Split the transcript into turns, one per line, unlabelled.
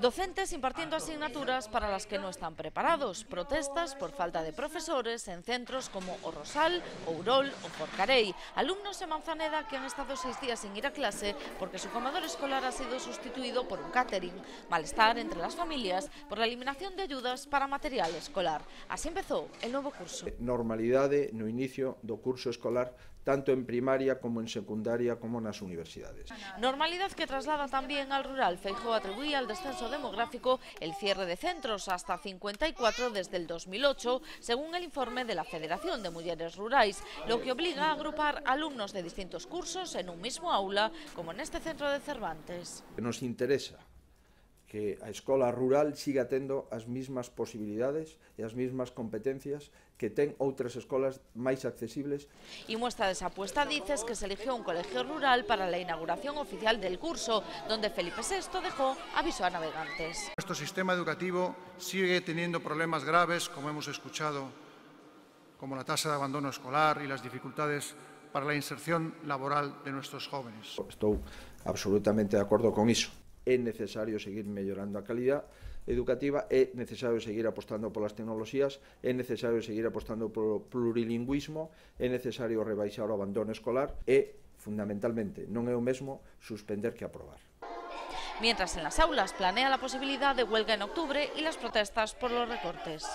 Docentes impartiendo asignaturas para las que no están preparados, protestas por falta de profesores en centros como O Rosal, Ourol o Porcarei, alumnos en Manzaneda que han estado seis días sin ir a clase porque su comedor escolar ha sido sustituido por un catering, malestar entre las familias por la eliminación de ayudas para material escolar. Así empezou el novo curso.
Eh, normalidade no inicio do curso escolar tanto en primaria como en secundaria como nas universidades.
Normalidade que traslada tamén al rural Feijó atribuía al descenso demográfico el cierre de centros hasta 54 desde el 2008, según el informe de la Federación de Mujeres Rurais, lo que obliga a agrupar alumnos de distintos cursos en un mismo aula, como en este centro de Cervantes.
Nos interesa que a escola rural siga tendo as mismas posibilidades e as mismas competencias que ten outras escolas máis accesibles.
Y muestra de esa apuesta dices que se eligió un colegio rural para la inauguración oficial del curso, donde Felipe VI dejó aviso a navegantes.
Nuestro sistema educativo sigue teniendo problemas graves, como hemos escuchado, como la tasa de abandono escolar y las dificultades para la inserción laboral de nuestros jóvenes.
Estou absolutamente de acordo con iso é necesario seguir mellorando a calidad educativa, é necesario seguir apostando polas tecnoloxías, é necesario seguir apostando polo plurilingüismo, é necesario rebaixar o abandono escolar e, fundamentalmente, non é o mesmo suspender que aprobar.
Mientras en las aulas planea la posibilidad de huelga en octubre y las protestas por los recortes.